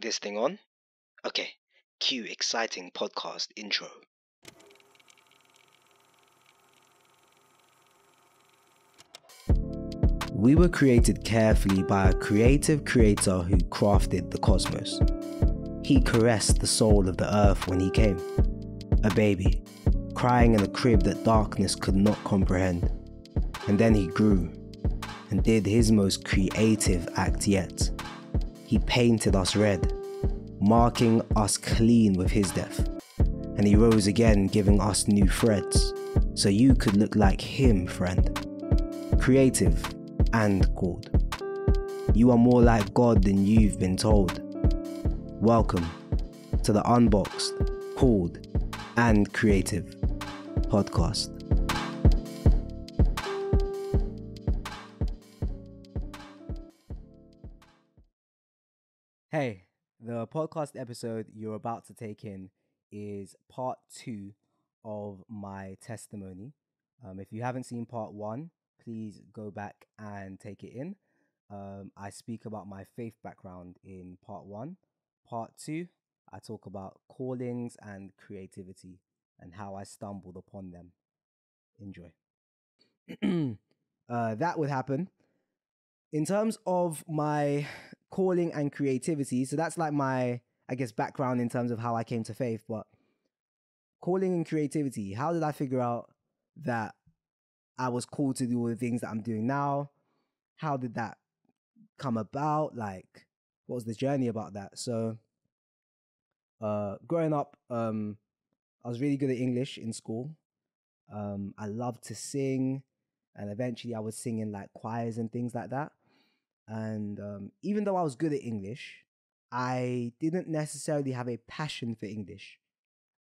This thing on? Okay, cue exciting podcast intro. We were created carefully by a creative creator who crafted the cosmos. He caressed the soul of the earth when he came. A baby, crying in a crib that darkness could not comprehend. And then he grew and did his most creative act yet. He painted us red, marking us clean with his death. And he rose again, giving us new threads, so you could look like him, friend. Creative and called. You are more like God than you've been told. Welcome to the Unboxed, Called, and Creative podcast. Hey, the podcast episode you're about to take in is part two of my testimony. Um, if you haven't seen part one, please go back and take it in. Um, I speak about my faith background in part one. Part two, I talk about callings and creativity and how I stumbled upon them. Enjoy. uh, that would happen. In terms of my calling and creativity, so that's like my, I guess, background in terms of how I came to faith, but calling and creativity, how did I figure out that I was called to do all the things that I'm doing now? How did that come about? Like, what was the journey about that? So, uh, growing up, um, I was really good at English in school. Um, I loved to sing, and eventually I was singing like choirs and things like that. And um, even though I was good at English, I didn't necessarily have a passion for English.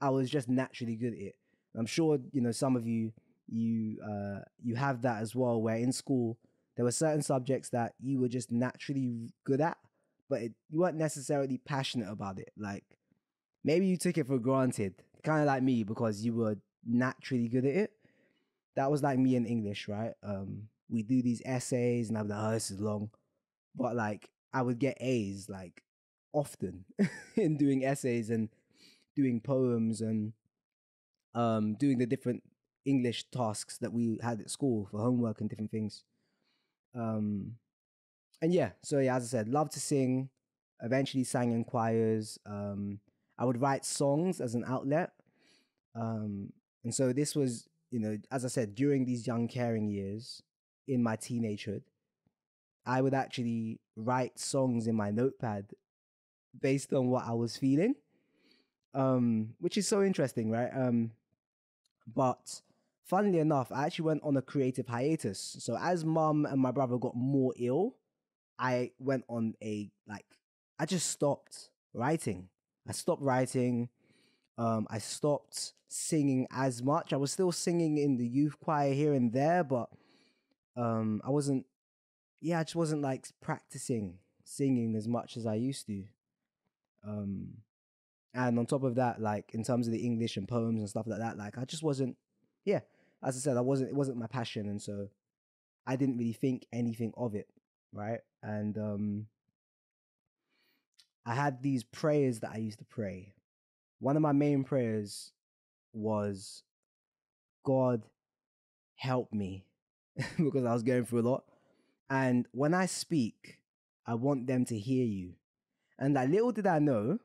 I was just naturally good at it. I'm sure you know some of you you uh, you have that as well. Where in school there were certain subjects that you were just naturally good at, but it, you weren't necessarily passionate about it. Like maybe you took it for granted, kind of like me because you were naturally good at it. That was like me in English, right? Um, we do these essays, and I'm like, oh, this is long but like I would get A's like often in doing essays and doing poems and um doing the different English tasks that we had at school for homework and different things. Um and yeah, so yeah, as I said, love to sing, eventually sang in choirs. Um I would write songs as an outlet. Um and so this was, you know, as I said, during these young caring years in my teenagehood. I would actually write songs in my notepad based on what I was feeling, um, which is so interesting, right? Um, but funnily enough, I actually went on a creative hiatus. So as mum and my brother got more ill, I went on a like I just stopped writing. I stopped writing. Um, I stopped singing as much. I was still singing in the youth choir here and there, but um, I wasn't yeah, I just wasn't like practicing singing as much as I used to. Um, and on top of that, like in terms of the English and poems and stuff like that, like I just wasn't, yeah, as I said, I wasn't, it wasn't my passion. And so I didn't really think anything of it. Right. And, um, I had these prayers that I used to pray. One of my main prayers was, God, help me, because I was going through a lot. And when I speak, I want them to hear you. And that little did I know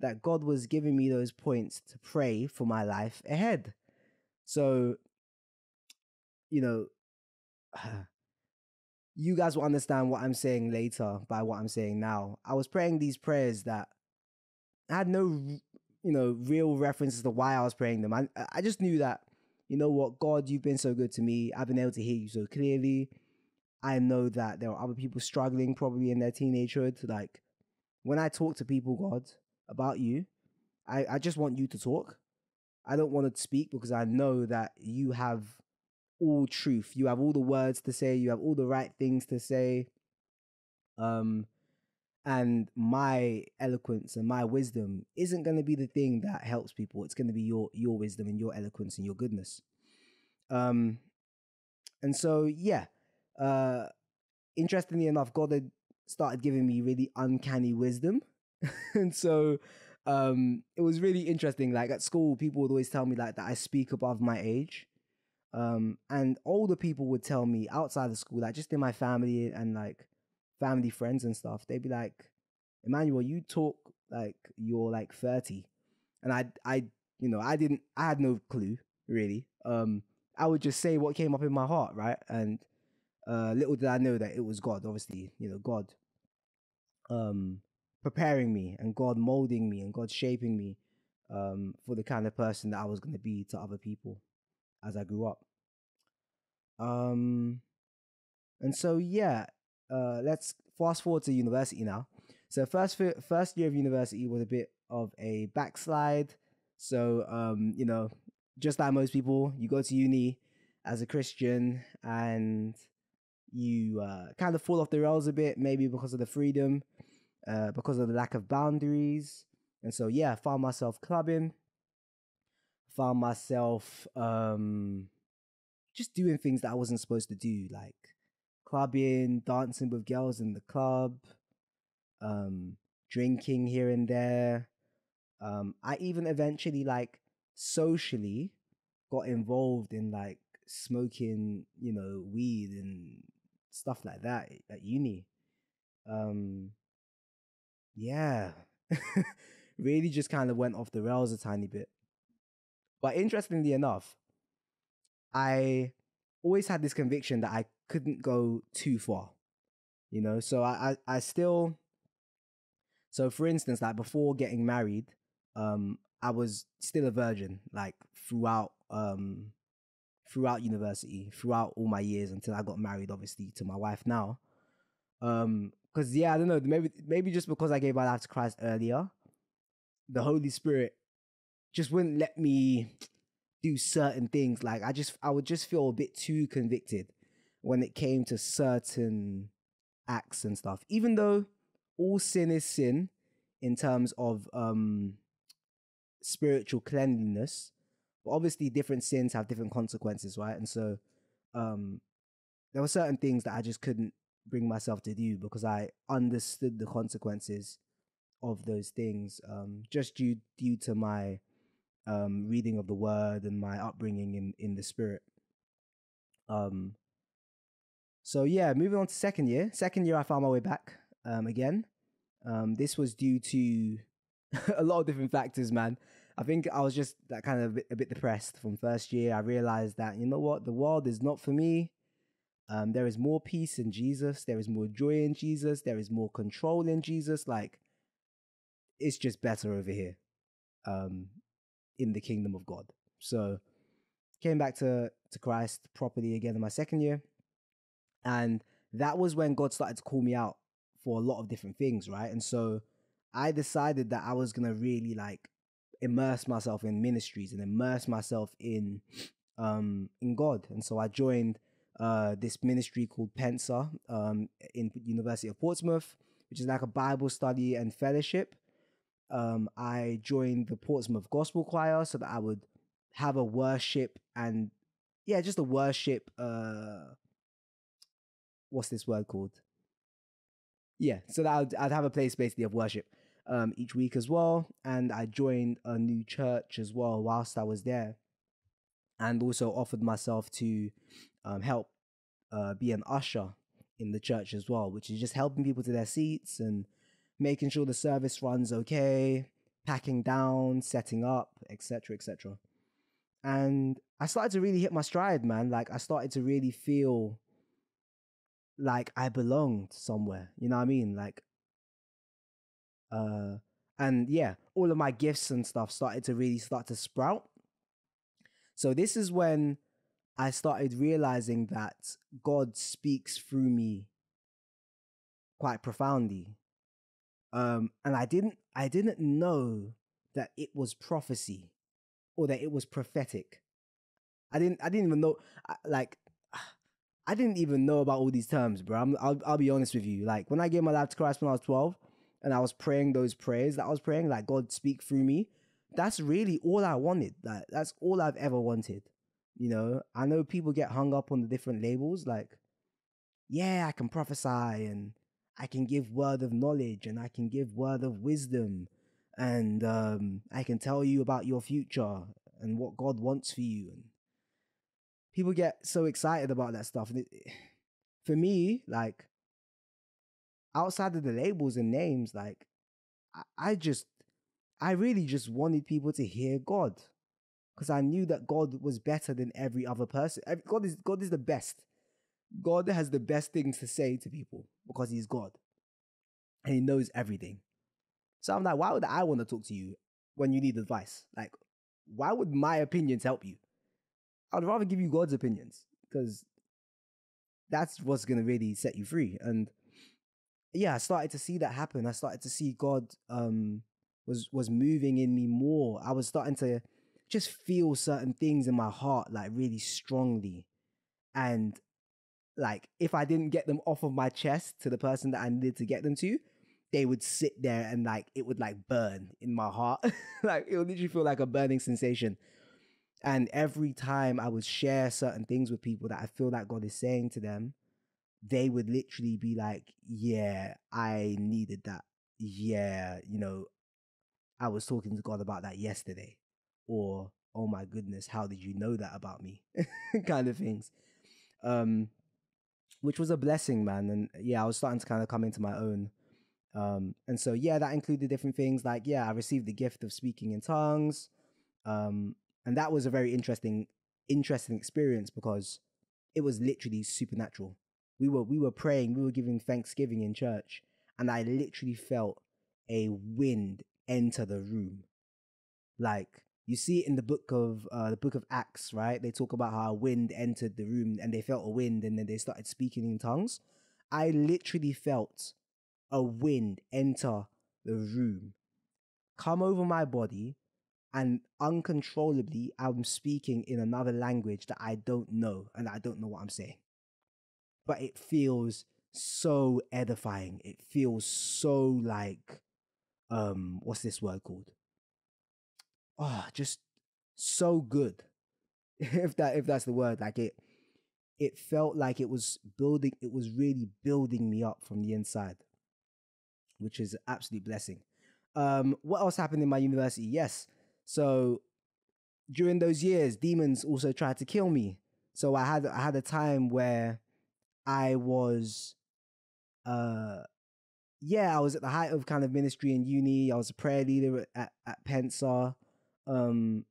that God was giving me those points to pray for my life ahead. So, you know, you guys will understand what I'm saying later by what I'm saying now. I was praying these prayers that I had no, you know, real references to why I was praying them. I, I just knew that, you know what, God, you've been so good to me. I've been able to hear you so clearly. I know that there are other people struggling probably in their teenagehood. Like when I talk to people, God, about you, I, I just want you to talk. I don't want to speak because I know that you have all truth. You have all the words to say. You have all the right things to say. Um, and my eloquence and my wisdom isn't going to be the thing that helps people. It's going to be your your wisdom and your eloquence and your goodness. Um, and so yeah, uh, interestingly enough, God had started giving me really uncanny wisdom and so um, it was really interesting. Like at school, people would always tell me like that I speak above my age. Um, and older people would tell me outside of school, like just in my family and like family friends and stuff, they'd be like, Emmanuel, you talk like you're like 30. And I, I, you know, I didn't, I had no clue really. Um, I would just say what came up in my heart, right? And uh, little did I know that it was God, obviously, you know, God um, preparing me and God molding me and God shaping me um, for the kind of person that I was going to be to other people as I grew up. Um, and so, yeah, uh, let's fast forward to university now. So first first year of university was a bit of a backslide. So um, you know, just like most people, you go to uni as a Christian and you uh, kind of fall off the rails a bit, maybe because of the freedom, uh, because of the lack of boundaries. And so, yeah, I found myself clubbing, found myself um, just doing things that I wasn't supposed to do, like clubbing, dancing with girls in the club, um, drinking here and there. Um, I even eventually like socially got involved in like smoking, you know, weed and stuff like that at uni. Um, yeah, really just kind of went off the rails a tiny bit. But interestingly enough, I always had this conviction that I couldn't go too far, you know. So I, I, I still. So for instance, like before getting married, um, I was still a virgin, like throughout um throughout university, throughout all my years until I got married, obviously, to my wife now. Um, because yeah, I don't know, maybe maybe just because I gave my life to Christ earlier, the Holy Spirit just wouldn't let me do certain things. Like I just I would just feel a bit too convicted when it came to certain acts and stuff. Even though all sin is sin in terms of um spiritual cleanliness, but obviously, different sins have different consequences, right? And so, um, there were certain things that I just couldn't bring myself to do because I understood the consequences of those things, um, just due due to my um, reading of the word and my upbringing in in the spirit. Um. So yeah, moving on to second year. Second year, I found my way back um, again. Um, this was due to a lot of different factors, man. I think I was just that kind of a bit, a bit, depressed from first year. I realized that you know what, the world is not for me. Um, there is more peace in Jesus. There is more joy in Jesus. There is more control in Jesus. Like it's just better over here, um, in the kingdom of God. So came back to to Christ properly again in my second year, and that was when God started to call me out for a lot of different things, right? And so I decided that I was gonna really like immerse myself in ministries and immerse myself in um in God. And so I joined uh this ministry called Pensa um in University of Portsmouth, which is like a Bible study and fellowship. Um I joined the Portsmouth Gospel Choir so that I would have a worship and yeah, just a worship uh what's this word called? Yeah, so that I'd, I'd have a place basically of worship um, each week as well. And I joined a new church as well whilst I was there, and also offered myself to um, help uh, be an usher in the church as well, which is just helping people to their seats and making sure the service runs okay, packing down, setting up, etc., etc. And I started to really hit my stride, man. Like I started to really feel like I belonged somewhere. You know what I mean? Like uh, and yeah, all of my gifts and stuff started to really start to sprout. So this is when I started realizing that God speaks through me quite profoundly. Um, and I didn't I didn't know that it was prophecy or that it was prophetic. I didn't I didn't even know like I didn't even know about all these terms, bro. i will I'll be honest with you. Like when I gave my life to Christ when I was 12, and I was praying those prayers that I was praying, like God speak through me. That's really all I wanted. Like that's all I've ever wanted. You know, I know people get hung up on the different labels, like, yeah, I can prophesy and I can give word of knowledge and I can give word of wisdom and um, I can tell you about your future and what God wants for you. And people get so excited about that stuff. And it, for me, like outside of the labels and names, like I, I just, I really just wanted people to hear God because I knew that God was better than every other person. God is God is the best. God has the best things to say to people because He's God, and He knows everything. So I'm like, why would I want to talk to you when you need advice? Like, why would my opinions help you? I'd rather give you God's opinions because that's what's gonna really set you free. And yeah, I started to see that happen. I started to see God um was was moving in me more. I was starting to just feel certain things in my heart like really strongly. And like if I didn't get them off of my chest to the person that I needed to get them to, they would sit there and like it would like burn in my heart. like it would literally feel like a burning sensation. And every time I would share certain things with people that I feel like God is saying to them, they would literally be like, Yeah, I needed that. Yeah, you know, I was talking to God about that yesterday. Or oh my goodness how did you know that about me? Kind of things. Um which was a blessing man and yeah i was starting to kind of come into my own um and so yeah that included different things like yeah i received the gift of speaking in tongues um and that was a very interesting interesting experience because it was literally supernatural we were we were praying we were giving thanksgiving in church and i literally felt a wind enter the room like you see it in the book of uh, the book of Acts, right? They talk about how a wind entered the room and they felt a wind and then they started speaking in tongues. I literally felt a wind enter the room, come over my body, and uncontrollably I'm speaking in another language that I don't know and I don't know what I'm saying. But it feels so edifying. It feels so like um what's this word called? oh, just so good. if that if that's the word, like it it felt like it was building it was really building me up from the inside which is an absolute blessing um what else happened in my university yes so during those years demons also tried to kill me so i had i had a time where i was uh yeah i was at the height of kind of ministry in uni i was a prayer leader at, at pensa um,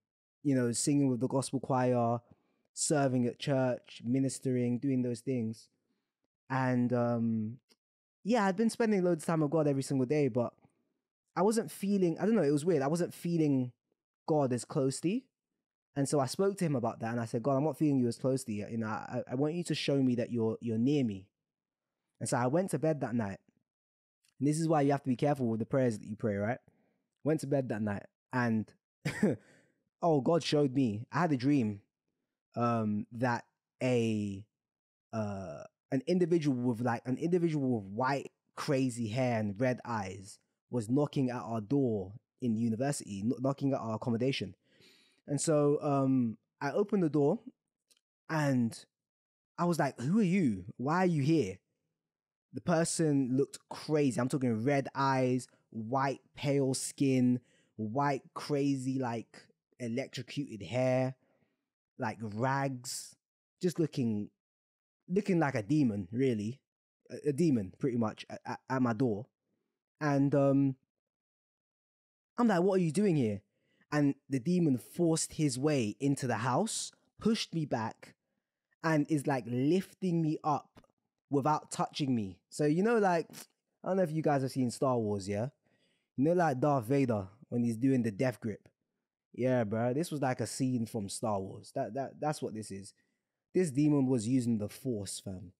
you know, singing with the gospel choir, serving at church, ministering, doing those things. And um, yeah, I'd been spending loads of time with God every single day, but I wasn't feeling, I don't know, it was weird. I wasn't feeling God as closely. And so I spoke to him about that and I said, God, I'm not feeling you as closely. You know, I, I want you to show me that you're you're near me. And so I went to bed that night. And this is why you have to be careful with the prayers that you pray, right? Went to bed that night and oh, God showed me. I had a dream um, that a uh, an individual with like an individual with white crazy hair and red eyes was knocking at our door in university, knocking at our accommodation. And so um, I opened the door and I was like, Who are you? Why are you here? The person looked crazy. I'm talking red eyes, white, pale skin, white, crazy, like electrocuted hair, like rags, just looking, looking like a demon, really, a, a demon, pretty much, at, at, my door. And um, I'm like, what are you doing here? And the demon forced his way into the house, pushed me back, and is like lifting me up without touching me. So, you know, like, I don't know if you guys have seen Star Wars, yeah? You know, like Darth Vader when he's doing the death grip. Yeah, bro. This was like a scene from Star Wars. That that that's what this is. This demon was using the force, fam.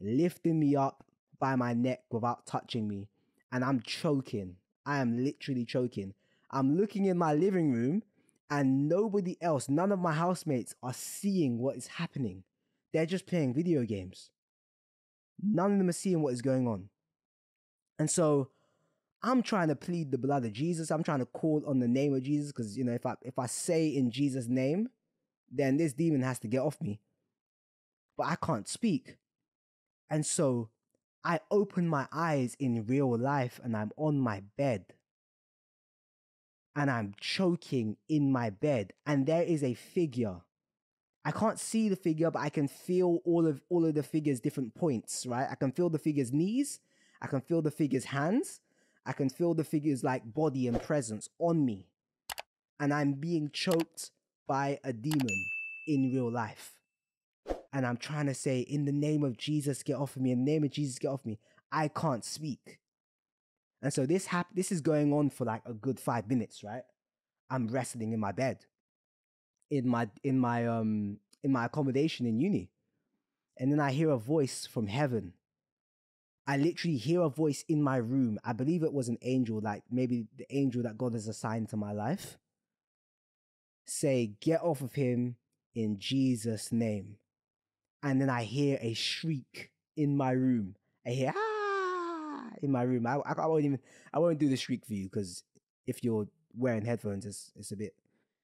Lifting me up by my neck without touching me. And I'm choking. I am literally choking. I'm looking in my living room and nobody else, none of my housemates are seeing what is happening. They're just playing video games. None of them are seeing what is going on. And so I'm trying to plead the blood of Jesus. I'm trying to call on the name of Jesus because you know if I if I say in Jesus' name, then this demon has to get off me. But I can't speak. And so I open my eyes in real life and I'm on my bed and I'm choking in my bed and there is a figure. I can't see the figure, but I can feel all of all of the figure's different points, right? I can feel the figure's knees, I can feel the figure's hands, I can feel the figure's like body and presence on me. And I'm being choked by a demon in real life. And I'm trying to say, in the name of Jesus, get off of me. In the name of Jesus, get off me. I can't speak. And so this hap- this is going on for like a good five minutes, right? I'm wrestling in my bed, in my in my um in my accommodation in uni, and then I hear a voice from heaven. I literally hear a voice in my room. I believe it was an angel, like maybe the angel that God has assigned to my life. Say, get off of him in Jesus' name. And then I hear a shriek in my room. I hear ah in my room. I, I, I won't even I won't do the shriek for you because if you're wearing headphones, it's it's a bit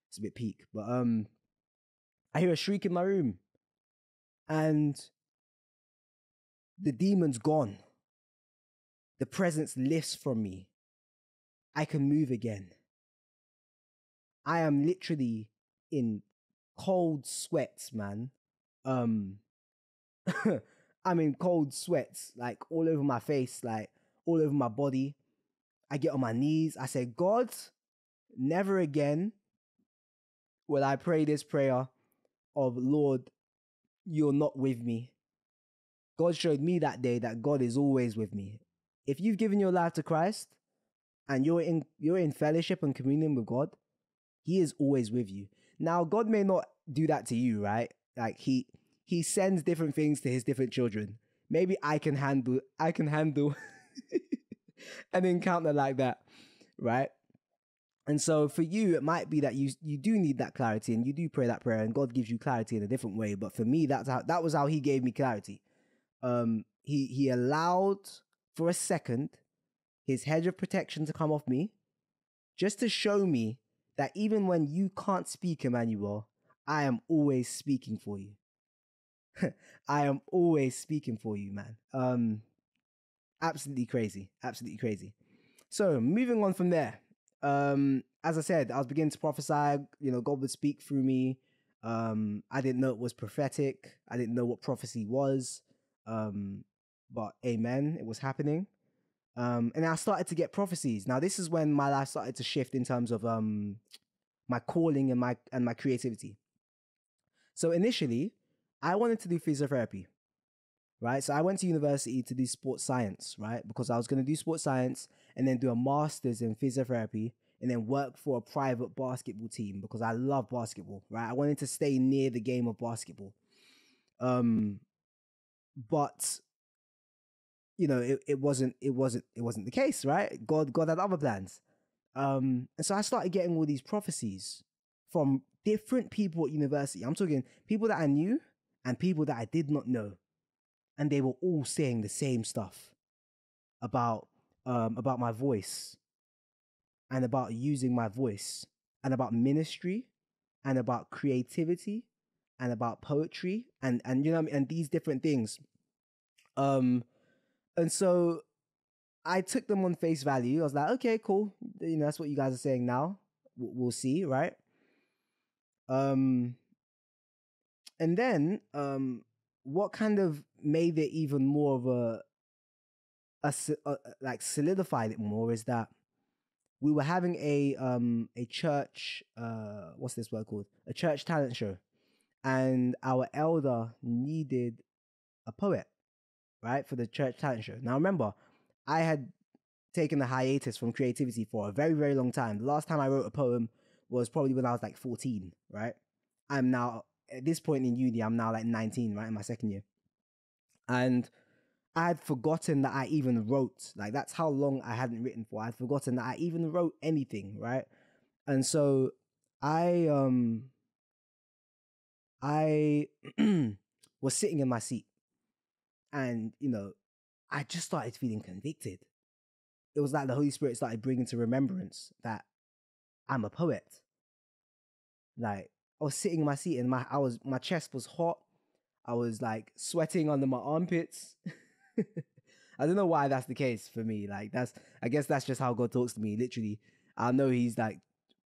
it's a bit peak. But um, I hear a shriek in my room, and the demon's gone. The presence lifts from me. I can move again. I am literally in cold sweats, man. Um, I'm in cold sweats, like all over my face, like all over my body. I get on my knees. I say, God, never again will I pray this prayer of Lord, you're not with me. God showed me that day that God is always with me. If you've given your life to Christ and you're in you're in fellowship and communion with God, He is always with you. Now, God may not do that to you, right? Like He He sends different things to His different children. Maybe I can handle I can handle an encounter like that, right? And so for you, it might be that you you do need that clarity and you do pray that prayer and God gives you clarity in a different way. But for me, that's how that was how he gave me clarity. Um he he allowed for a second his hedge of protection to come off me, just to show me that even when you can't speak, Emmanuel, I am always speaking for you. I am always speaking for you, man. Um absolutely crazy, absolutely crazy. So moving on from there, um, as I said, I was beginning to prophesy. You know, God would speak through me. Um, I didn't know it was prophetic. I didn't know what prophecy was. Um, but amen, it was happening. Um, and I started to get prophecies. Now, this is when my life started to shift in terms of um, my calling and my and my creativity. So initially, I wanted to do physiotherapy right? So I went to university to do sports science, right? Because I was going to do sports science and then do a master's in physiotherapy and then work for a private basketball team because I love basketball, right? I wanted to stay near the game of basketball. Um, but you know, it, it wasn't it wasn't it wasn't the case, right? God God had other plans. Um, and so I started getting all these prophecies from different people at university. I'm talking people that I knew and people that I did not know and they were all saying the same stuff about um, about my voice and about using my voice and about ministry and about creativity and about poetry and and you know I mean? and these different things. Um and so I took them on face value. I was like okay cool. You know that's what you guys are saying now. We'll see right? Um and then um what kind of made it even more of a, a, a, like solidified it more is that we were having a um a church uh what's this word called? A church talent show. And our elder needed a poet right for the church talent show. Now remember i had taken a hiatus from creativity for a very very long time. The last time i wrote a poem was probably when i was like 14 right? I'm now at this point in uni, I'm now like 19, right, in my second year. And I had forgotten that I even wrote. Like that's how long I hadn't written for. I'd forgotten that I even wrote anything, right? And so I um I was sitting in my seat and you know, I just started feeling convicted. It was like the Holy Spirit started bringing to remembrance that I'm a poet. Like I was sitting in my seat and my I was my chest was hot. I was like sweating under my armpits. I don't know why that's the case for me. Like that's I guess that's just how God talks to me. Literally, I know He's like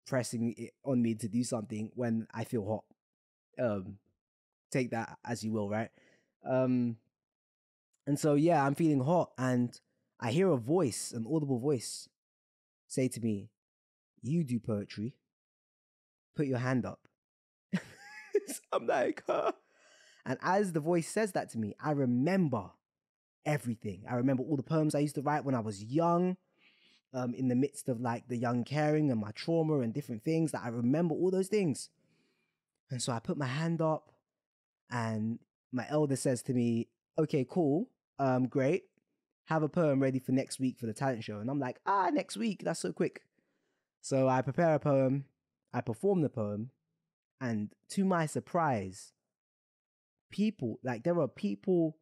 pressing it on me to do something when I feel hot. Um, take that as you will, right? Um, and so yeah, I'm feeling hot, and I hear a voice, an audible voice, say to me, "You do poetry. Put your hand up." I'm like, huh? And as the voice says that to me, I remember everything. I remember all the poems I used to write when I was young, um, in the midst of like the young caring and my trauma and different things. That I remember all those things. And so I put my hand up, and my elder says to me, "Okay, cool, um, great. Have a poem ready for next week for the talent show." And I'm like, "Ah, next week? That's so quick." So I prepare a poem, I perform the poem, and to my surprise, people like there are people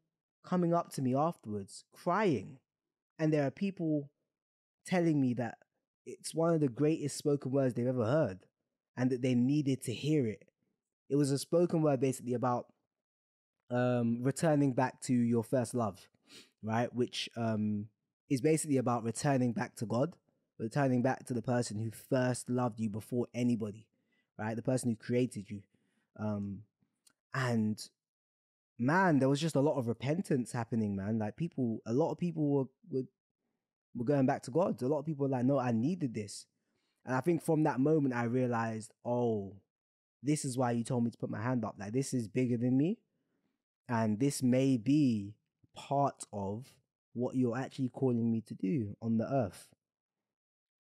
coming up to me afterwards crying, and there are people telling me that it's one of the greatest spoken words they've ever heard, and that they needed to hear it. It was a spoken word basically about um, returning back to your first love, right? Which um, is basically about returning back to God, returning back to the person who first loved you before anybody, right? The person who created you. Um, and man, there was just a lot of repentance happening, man. Like people, a lot of people were, were, were going back to God. A lot of people were like, no, I needed this. And I think from that moment, I realized, oh, this is why you told me to put my hand up. Like, this is bigger than me. And this may be part of what you're actually calling me to do on the earth.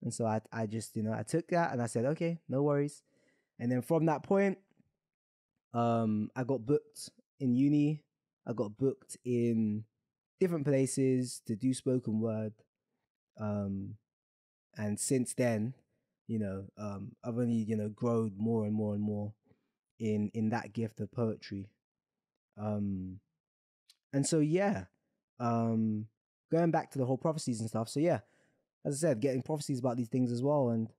And so I, I just, you know, I took that and I said, okay, no worries. And then from that point, um, I got booked in uni. I got booked in different places to do spoken word. Um, and since then, you know, um, I've only, you know, grown more and more and more in in that gift of poetry. Um, and so yeah, um, going back to the whole prophecies and stuff. So yeah, as I said, getting prophecies about these things as well, and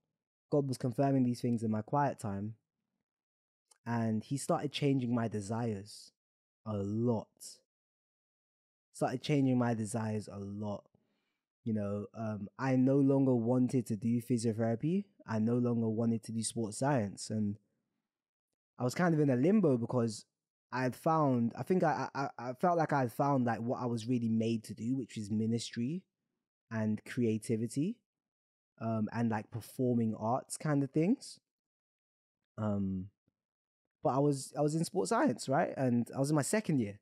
God was confirming these things in my quiet time, and He started changing my desires a lot. Started changing my desires a lot. You know, um, I no longer wanted to do physiotherapy. I no longer wanted to do sports science, and I was kind of in a limbo because I had found, I think I, I, I felt like I had found like what I was really made to do, which is ministry and creativity, um, and like performing arts kind of things. Um, but I was, I was in sports science, right? And I was in my second year.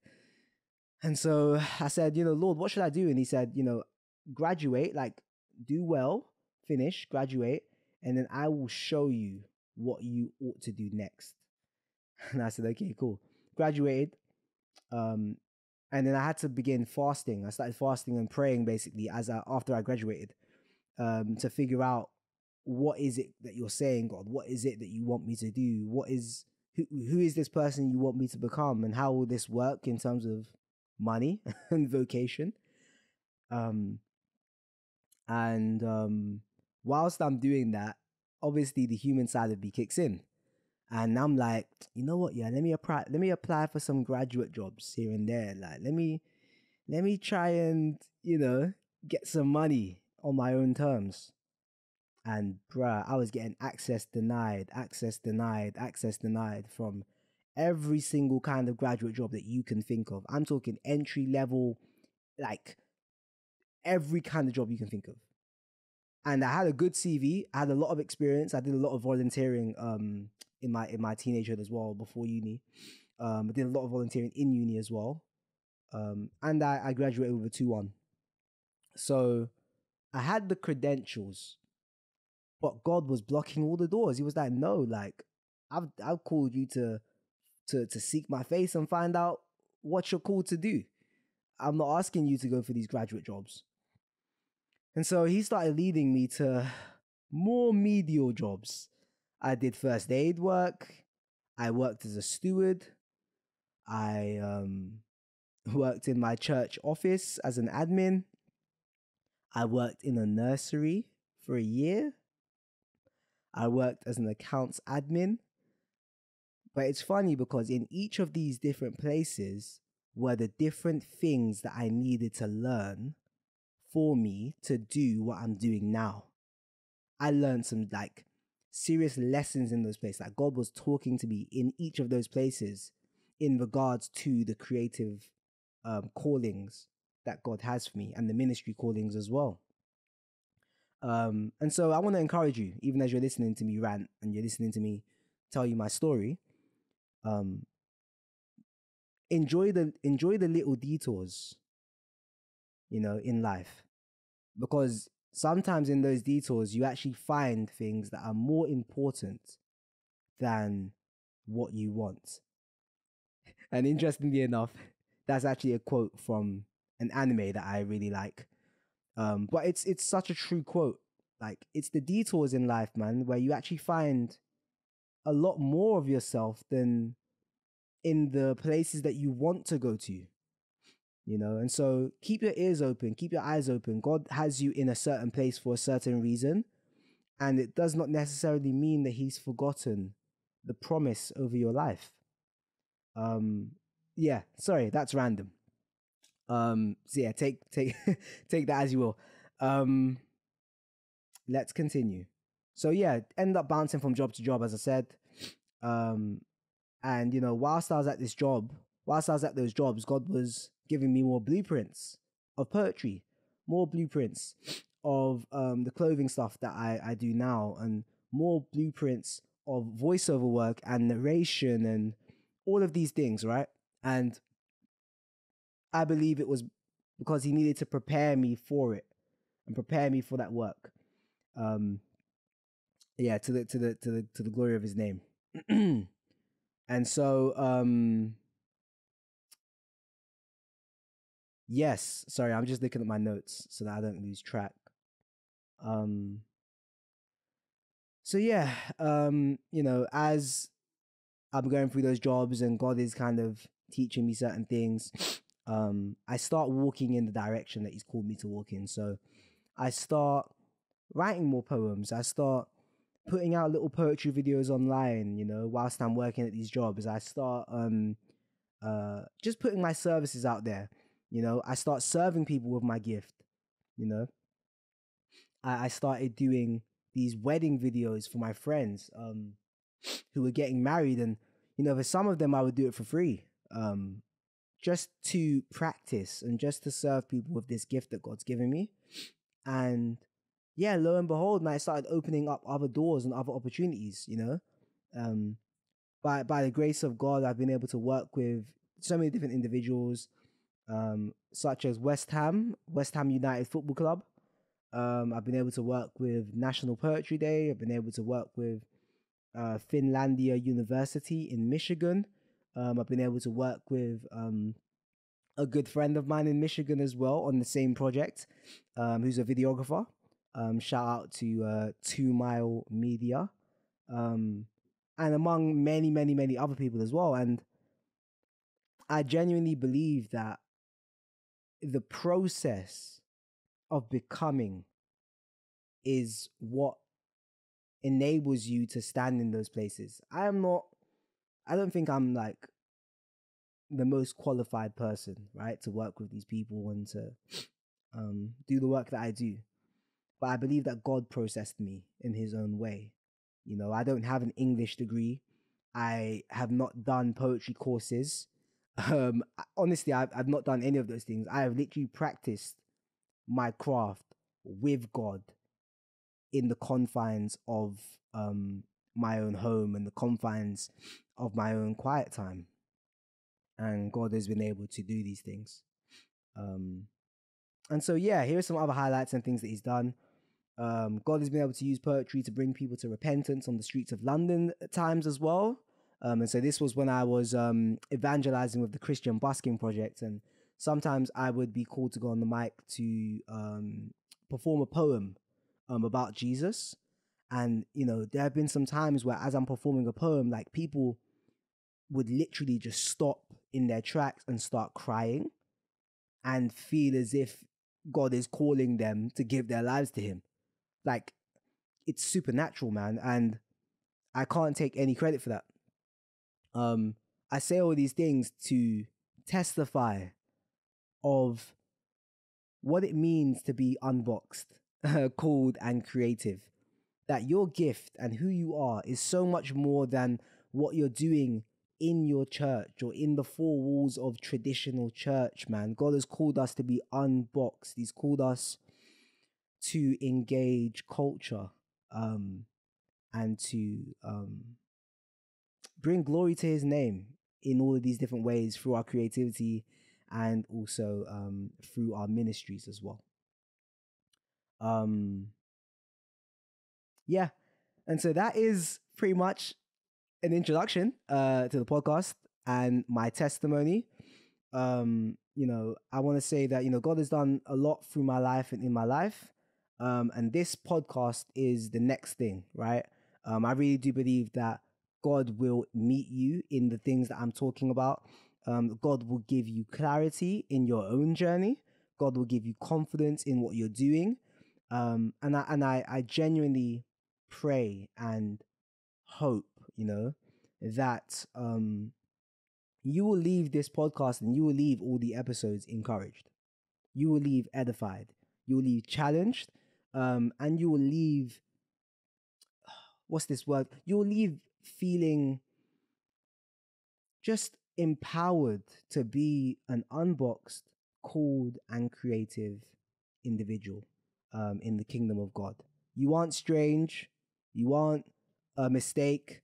And so I said, you know, Lord, what should I do? And he said, you know, graduate, like do well, finish, graduate, and then I will show you what you ought to do next. And I said, okay, cool graduated, um, and then I had to begin fasting. I started fasting and praying basically as I, after I graduated um, to figure out what is it that you're saying, God? What is it that you want me to do? What is who, who is this person you want me to become, and how will this work in terms of money and vocation? Um, and um, whilst I'm doing that, obviously the human side of me kicks in and I'm like, you know what? Yeah, let me apply. Let me apply for some graduate jobs here and there. Like, let me, let me try and you know get some money on my own terms. And bruh, I was getting access denied, access denied, access denied from every single kind of graduate job that you can think of. I'm talking entry level, like every kind of job you can think of. And I had a good CV. I had a lot of experience. I did a lot of volunteering um, in my in my teenagehood as well before uni. Um, I did a lot of volunteering in uni as well, um, and I, I graduated with a two one. So I had the credentials, but God was blocking all the doors. He was like, "No, like I've I've called you to to to seek my face and find out what you're called to do. I'm not asking you to go for these graduate jobs." And so he started leading me to more medial jobs I did first aid work. I worked as a steward. I um, worked in my church office as an admin. I worked in a nursery for a year. I worked as an accounts admin. But it's funny because in each of these different places were the different things that I needed to learn for me to do what I'm doing now. I learned some like serious lessons in those places. Like God was talking to me in each of those places in regards to the creative um, callings that God has for me and the ministry callings as well. Um, and so I want to encourage you, even as you're listening to me rant and you're listening to me tell you my story, um, enjoy the enjoy the little detours, you know, in life, because sometimes in those detours you actually find things that are more important than what you want. And interestingly enough, that's actually a quote from an anime that I really like. Um, but it's it's such a true quote. Like it's the detours in life, man, where you actually find a lot more of yourself than in the places that you want to go to. You know, and so keep your ears open, keep your eyes open. God has you in a certain place for a certain reason. And it does not necessarily mean that He's forgotten the promise over your life. Um, yeah, sorry, that's random. Um, so yeah, take take take that as you will. Um, let's continue. So yeah, end up bouncing from job to job, as I said. Um, and you know, whilst I was at this job, whilst I was at those jobs, God was giving me more blueprints of poetry, more blueprints of um, the clothing stuff that I, I do now, and more blueprints of voiceover work and narration and all of these things, right? And I believe it was because he needed to prepare me for it and prepare me for that work. Um, yeah, to the to the to the to the glory of his name. and so um yes, sorry, I'm just looking at my notes so that I don't lose track. Um so yeah, um, you know, as I'm going through those jobs and God is kind of teaching me certain things, um, I start walking in the direction that He's called me to walk in. So I start writing more poems. I start putting out little poetry videos online, you know, whilst I'm working at these jobs. I start um, uh, just putting my services out there. You know, I start serving people with my gift. You know, I, I started doing these wedding videos for my friends um, who were getting married, and you know, for some of them, I would do it for free. Um, just to practice and just to serve people with this gift that God's given me. And yeah, lo and behold, man, I started opening up other doors and other opportunities, you know. Um, by by the grace of God, I've been able to work with so many different individuals, um, such as West Ham, West Ham United Football Club. Um, I've been able to work with National Poetry Day. I've been able to work with uh, Finlandia University in Michigan. Um, I've been able to work with um, a good friend of mine in Michigan as well on the same project, um, who's a videographer. Um, shout out to uh, Two Mile Media, um, and among many, many, many other people as well. And I genuinely believe that the process of becoming is what enables you to stand in those places. I am not I don't think I'm like the most qualified person, right, to work with these people and to um, do the work that I do. But I believe that God processed me in His own way. You know, I don't have an English degree. I have not done poetry courses. Um, honestly, I've, I've not done any of those things. I have literally practiced my craft with God in the confines of um, my own home and the confines of my own quiet time. And God has been able to do these things. Um, and so, yeah, here are some other highlights and things that He's done. Um, God has been able to use poetry to bring people to repentance on the streets of London at times as well. Um, and so this was when I was um, evangelizing with the Christian Busking Project, and sometimes I would be called to go on the mic to um, perform a poem um, about Jesus. And you know, there have been some times where, as I'm performing a poem, like people would literally just stop in their tracks and start crying, and feel as if God is calling them to give their lives to Him. Like it's supernatural, man, and I can't take any credit for that. Um, I say all these things to testify of what it means to be unboxed, called, and creative. That your gift and who you are is so much more than what you're doing in your church or in the four walls of traditional church, man. God has called us to be unboxed. He's called us to engage culture um, and to um, bring glory to his name in all of these different ways through our creativity and also um, through our ministries as well. Um, yeah, and so that is pretty much an introduction uh, to the podcast and my testimony. Um, you know, I want to say that you know God has done a lot through my life and in my life, um, and this podcast is the next thing, right? Um, I really do believe that God will meet you in the things that I'm talking about. Um, God will give you clarity in your own journey. God will give you confidence in what you're doing. Um, and I and I, I genuinely pray and hope, you know, that um, you will leave this podcast and you will leave all the episodes encouraged. You will leave edified. You will leave challenged. Um, and you will leave what's this word? You will leave feeling just empowered to be an unboxed, called, and creative individual um, in the kingdom of God. You aren't strange. You aren't a mistake.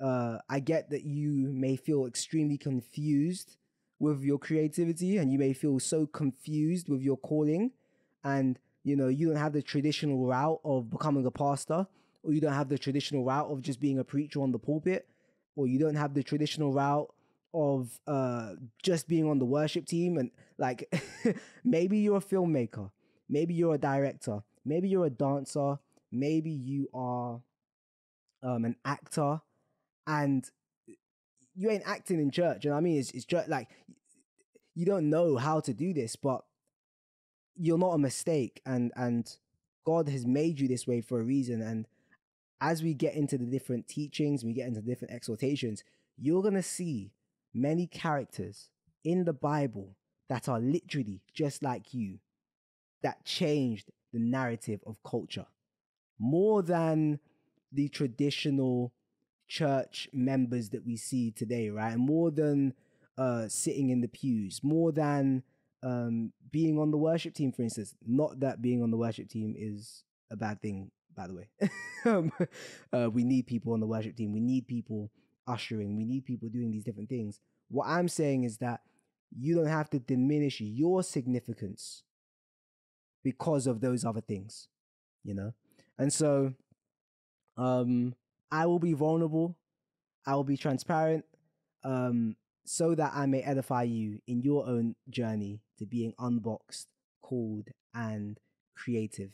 Uh, I get that you may feel extremely confused with your creativity and you may feel so confused with your calling and you know you don't have the traditional route of becoming a pastor or you don't have the traditional route of just being a preacher on the pulpit or you don't have the traditional route of uh just being on the worship team and like maybe you're a filmmaker maybe you're a director maybe you're a dancer maybe you are um an actor and you ain't acting in church you know what i mean? It's, it's just like you don't know how to do this but you're not a mistake and and god has made you this way for a reason and as we get into the different teachings we get into different exhortations you're to see many characters in the Bible that are literally just like you, that changed the narrative of culture. More than the traditional church members that we see today, right? More than uh, sitting in the pews, more than um, being on the worship team, for instance. Not that being on the worship team is a bad thing, by the way. um, uh, we need people on the worship team. We need people ushering. We need people doing these different things. What I'm saying is that you don't have to diminish your significance because of those other things, you know? And so um I will be vulnerable, I will be transparent, um, so that I may edify you in your own journey to being unboxed, called, and creative.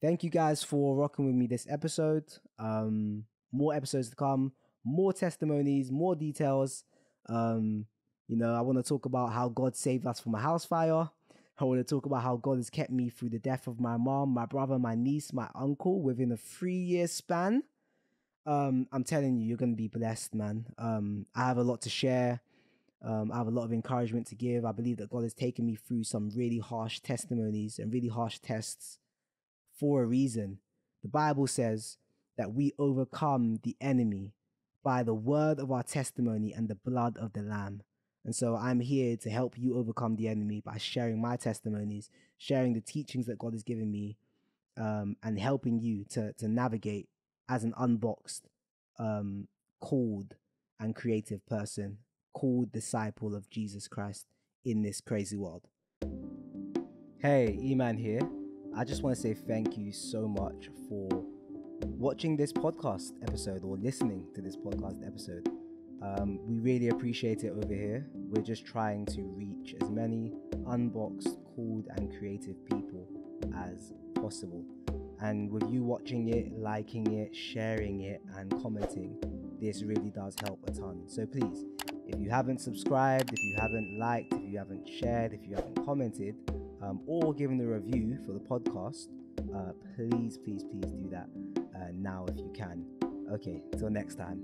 Thank you guys for rocking with me this episode. Um, more episodes to come more testimonies, more details. Um, you know, I want to talk about how God saved us from a house fire. I want to talk about how God has kept me through the death of my mom, my brother, my niece, my uncle within a three year span. Um, I'm telling you, you're going to be blessed, man. Um, I have a lot to share. Um, I have a lot of encouragement to give. I believe that God has taken me through some really harsh testimonies and really harsh tests for a reason. The Bible says that we overcome the enemy by the word of our testimony and the blood of the Lamb. And so I'm here to help you overcome the enemy by sharing my testimonies, sharing the teachings that God has given me, um, and helping you to, to navigate as an unboxed, um, called, and creative person, called disciple of Jesus Christ in this crazy world. Hey, Eman here. I just want to say thank you so much for watching this podcast episode or listening to this podcast episode. Um, we really appreciate it over here. We're just trying to reach as many unboxed, called, and creative people as possible. And with you watching it, liking it, sharing it, and commenting, this really does help a ton. So please, if you haven't subscribed, if you haven't liked, if you haven't shared, if you haven't commented, um, or given a review for the podcast, uh, please, please, please do that uh, now if you can. Okay, till next time.